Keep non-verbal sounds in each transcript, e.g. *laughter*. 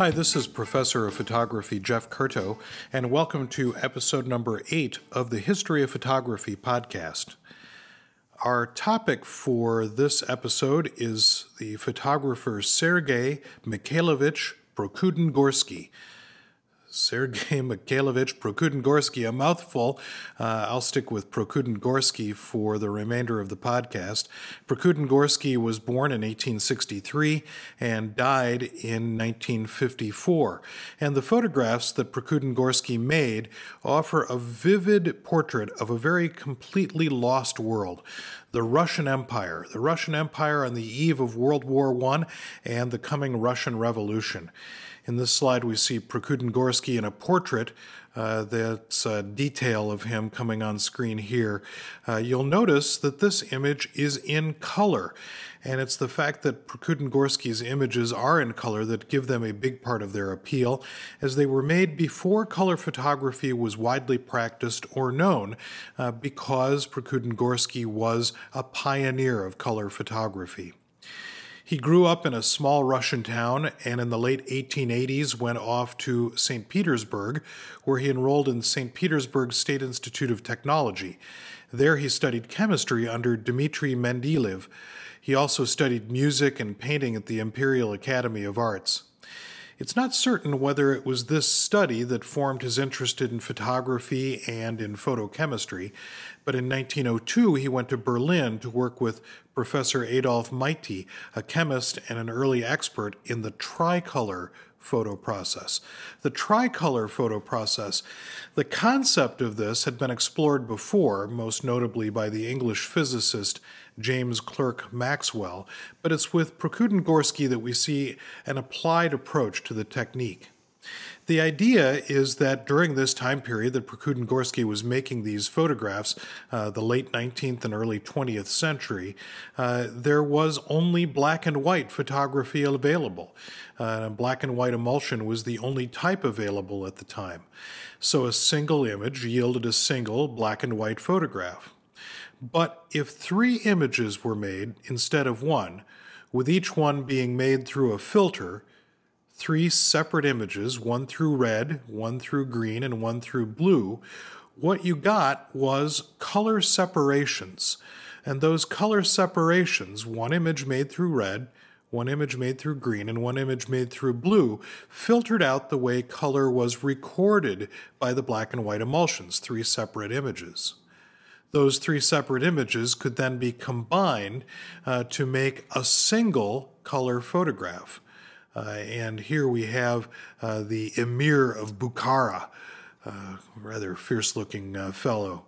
Hi, this is Professor of Photography Jeff Curto, and welcome to episode number eight of the History of Photography podcast. Our topic for this episode is the photographer Sergei Mikhailovich Prokudin-Gorsky, Sergei *laughs* Mikhailovich Prokudin-Gorsky, a mouthful. Uh, I'll stick with Prokudin-Gorsky for the remainder of the podcast. Prokudin-Gorsky was born in 1863 and died in 1954. And the photographs that Prokudin-Gorsky made offer a vivid portrait of a very completely lost world. The Russian Empire, the Russian Empire on the eve of World War I and the coming Russian Revolution. In this slide, we see Prokudin-Gorsky in a portrait. Uh, that's a detail of him coming on screen here. Uh, you'll notice that this image is in color, and it's the fact that Prokudin-Gorsky's images are in color that give them a big part of their appeal, as they were made before color photography was widely practiced or known, uh, because Prokudin-Gorsky was a pioneer of color photography. He grew up in a small Russian town and in the late 1880s went off to St. Petersburg, where he enrolled in St. Petersburg State Institute of Technology. There he studied chemistry under Dmitry Mendeleev. He also studied music and painting at the Imperial Academy of Arts. It's not certain whether it was this study that formed his interest in photography and in photochemistry, but in 1902 he went to Berlin to work with Professor Adolf Miethe, a chemist and an early expert in the tricolor photo process. The tricolor photo process, the concept of this had been explored before, most notably by the English physicist James Clerk Maxwell, but it's with Prokudin-Gorsky that we see an applied approach to the technique. The idea is that during this time period that Prokudin-Gorsky was making these photographs, uh, the late 19th and early 20th century, uh, there was only black and white photography available. Uh, black and white emulsion was the only type available at the time. So a single image yielded a single black and white photograph. But if three images were made instead of one, with each one being made through a filter, three separate images, one through red, one through green, and one through blue, what you got was color separations. And those color separations, one image made through red, one image made through green, and one image made through blue, filtered out the way color was recorded by the black and white emulsions, three separate images those three separate images could then be combined uh, to make a single color photograph. Uh, and here we have uh, the Emir of Bukhara, a rather fierce looking uh, fellow.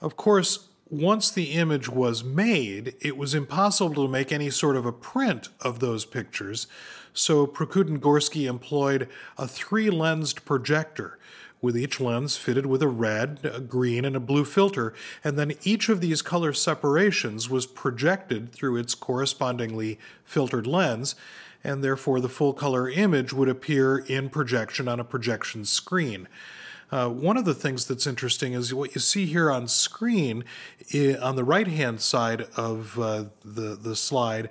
Of course, once the image was made, it was impossible to make any sort of a print of those pictures, so Prokudin-Gorsky employed a three lensed projector with each lens fitted with a red, a green, and a blue filter, and then each of these color separations was projected through its correspondingly filtered lens, and therefore the full color image would appear in projection on a projection screen. Uh, one of the things that's interesting is what you see here on screen on the right hand side of uh, the, the slide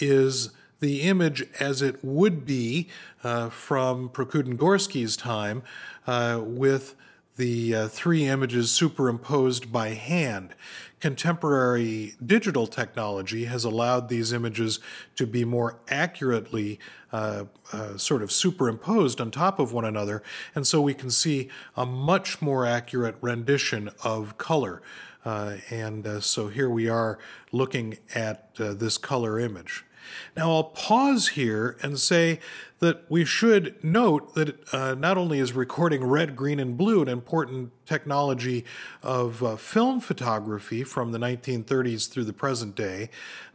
is the image as it would be uh, from Prokudin-Gorsky's time uh, with the uh, three images superimposed by hand. Contemporary digital technology has allowed these images to be more accurately uh, uh, sort of superimposed on top of one another, and so we can see a much more accurate rendition of color. Uh, and uh, so here we are looking at uh, this color image. Now, I'll pause here and say that we should note that uh, not only is recording red, green, and blue an important technology of uh, film photography from the 1930s through the present day,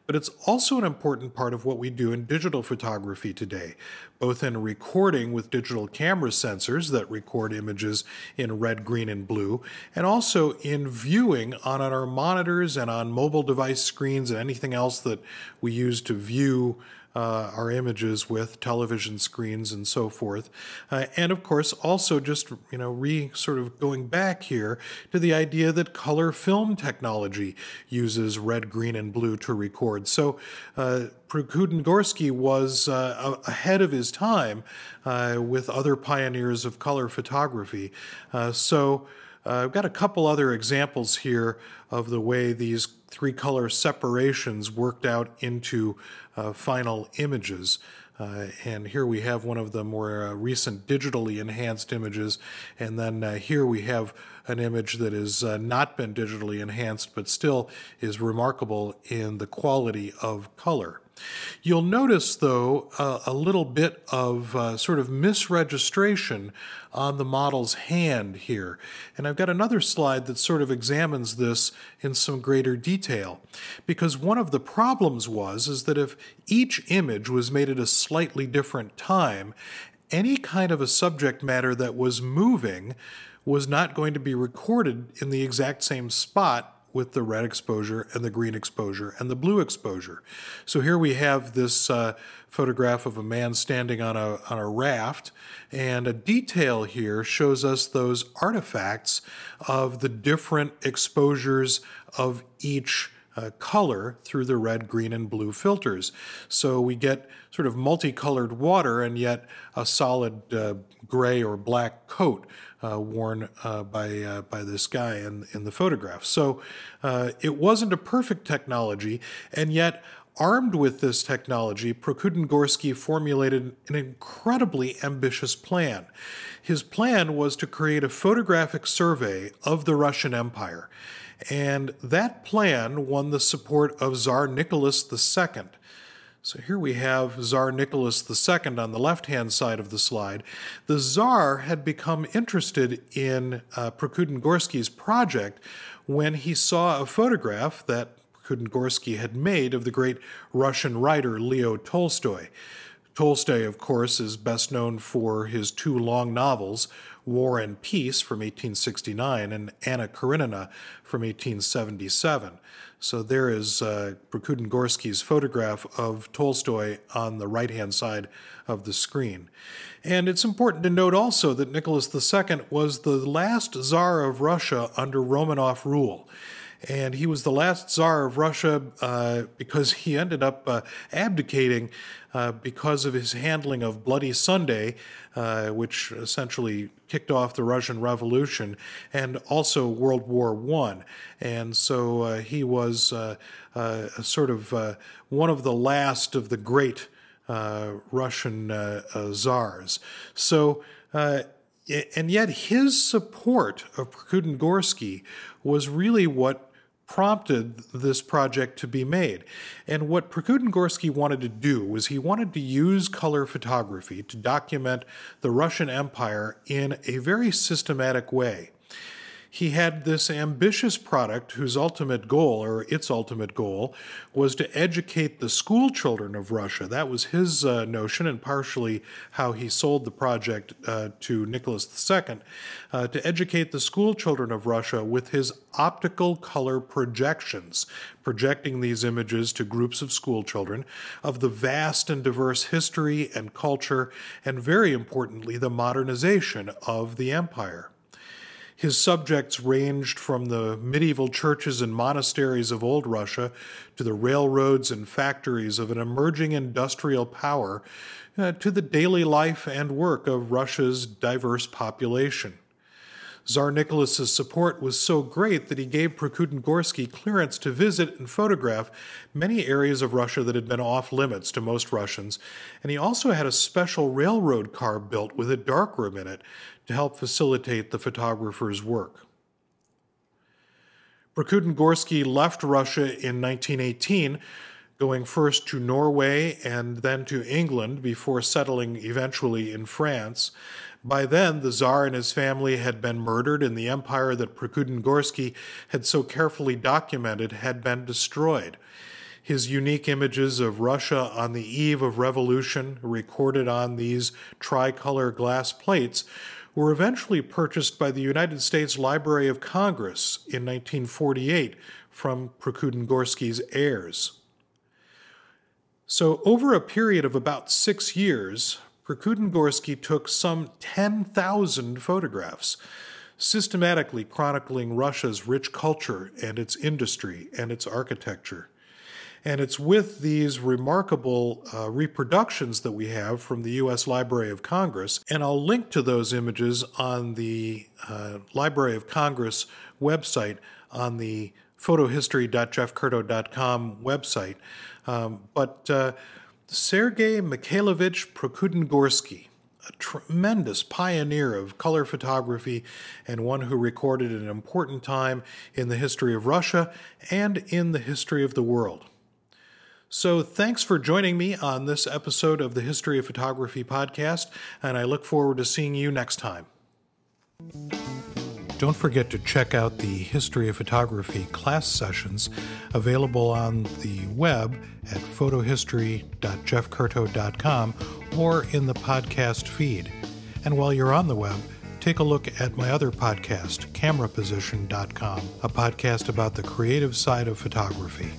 but it's also an important part of what we do in digital photography today, both in recording with digital camera sensors that record images in red, green, and blue, and also in viewing on our monitors and on mobile device screens and anything else that we use to view uh, our images with television screens and so forth. Uh, and of course, also just, you know, re sort of going back here to the idea that color film technology uses red, green, and blue to record. So, uh, Prokudin-Gorsky was uh, ahead of his time uh, with other pioneers of color photography. Uh, so, uh, I've got a couple other examples here of the way these three color separations worked out into uh, final images. Uh, and here we have one of the more uh, recent digitally enhanced images. And then uh, here we have an image that has uh, not been digitally enhanced, but still is remarkable in the quality of color. You'll notice, though, uh, a little bit of uh, sort of misregistration on the model's hand here. And I've got another slide that sort of examines this in some greater detail. Because one of the problems was is that if each image was made at a slightly different time, any kind of a subject matter that was moving was not going to be recorded in the exact same spot with the red exposure and the green exposure and the blue exposure. So here we have this uh, photograph of a man standing on a, on a raft, and a detail here shows us those artifacts of the different exposures of each uh, color through the red, green, and blue filters. So we get sort of multicolored water and yet a solid uh, gray or black coat uh, worn uh, by uh, by this guy in in the photograph. So uh, it wasn't a perfect technology, and yet. Armed with this technology, Prokudin-Gorsky formulated an incredibly ambitious plan. His plan was to create a photographic survey of the Russian Empire. And that plan won the support of Tsar Nicholas II. So here we have Tsar Nicholas II on the left hand side of the slide. The Tsar had become interested in uh, Prokudin-Gorsky's project when he saw a photograph that Prokudin-Gorsky had made of the great Russian writer Leo Tolstoy. Tolstoy, of course, is best known for his two long novels, War and Peace from 1869 and Anna Karenina from 1877. So there is uh, Prokudin-Gorsky's photograph of Tolstoy on the right-hand side of the screen. And it's important to note also that Nicholas II was the last Tsar of Russia under Romanov rule. And he was the last Tsar of Russia uh, because he ended up uh, abdicating uh, because of his handling of Bloody Sunday, uh, which essentially kicked off the Russian Revolution, and also World War I. And so uh, he was uh, sort of one of the last of the great Russian czars. So, and yet his support of Prokudin-Gorsky was really what prompted this project to be made. And what Prokudin-Gorsky wanted to do was he wanted to use color photography to document the Russian Empire in a very systematic way he had this ambitious product whose ultimate goal, or its ultimate goal, was to educate the school children of Russia. That was his uh, notion, and partially how he sold the project uh, to Nicholas II, uh, to educate the school children of Russia with his optical color projections, projecting these images to groups of school children of the vast and diverse history and culture, and very importantly, the modernization of the empire. His subjects ranged from the medieval churches and monasteries of Old Russia to the railroads and factories of an emerging industrial power uh, to the daily life and work of Russia's diverse population. Tsar Nicholas's support was so great that he gave Prokudin-Gorsky clearance to visit and photograph many areas of Russia that had been off limits to most Russians, and he also had a special railroad car built with a darkroom in it to help facilitate the photographer's work. Prokudin-Gorsky left Russia in 1918, going first to Norway and then to England before settling eventually in France. By then, the Tsar and his family had been murdered, and the empire that Prokudin-Gorsky had so carefully documented had been destroyed. His unique images of Russia on the eve of revolution, recorded on these tricolor glass plates, were eventually purchased by the United States Library of Congress in 1948 from Prokudin-Gorsky's heirs. So, over a period of about six years, Prokudin-Gorsky took some 10,000 photographs, systematically chronicling Russia's rich culture and its industry and its architecture. And it's with these remarkable uh, reproductions that we have from the U.S. Library of Congress. And I'll link to those images on the uh, Library of Congress website on the photohistory.jeffcurto.com website. Um, but uh, Sergei Mikhailovich Prokudin-Gorsky, a tremendous pioneer of color photography and one who recorded an important time in the history of Russia and in the history of the world. So, thanks for joining me on this episode of the History of Photography podcast, and I look forward to seeing you next time. Don't forget to check out the History of Photography class sessions available on the web at photohistory.jeffcurto.com or in the podcast feed. And while you're on the web, take a look at my other podcast, cameraposition.com, a podcast about the creative side of photography.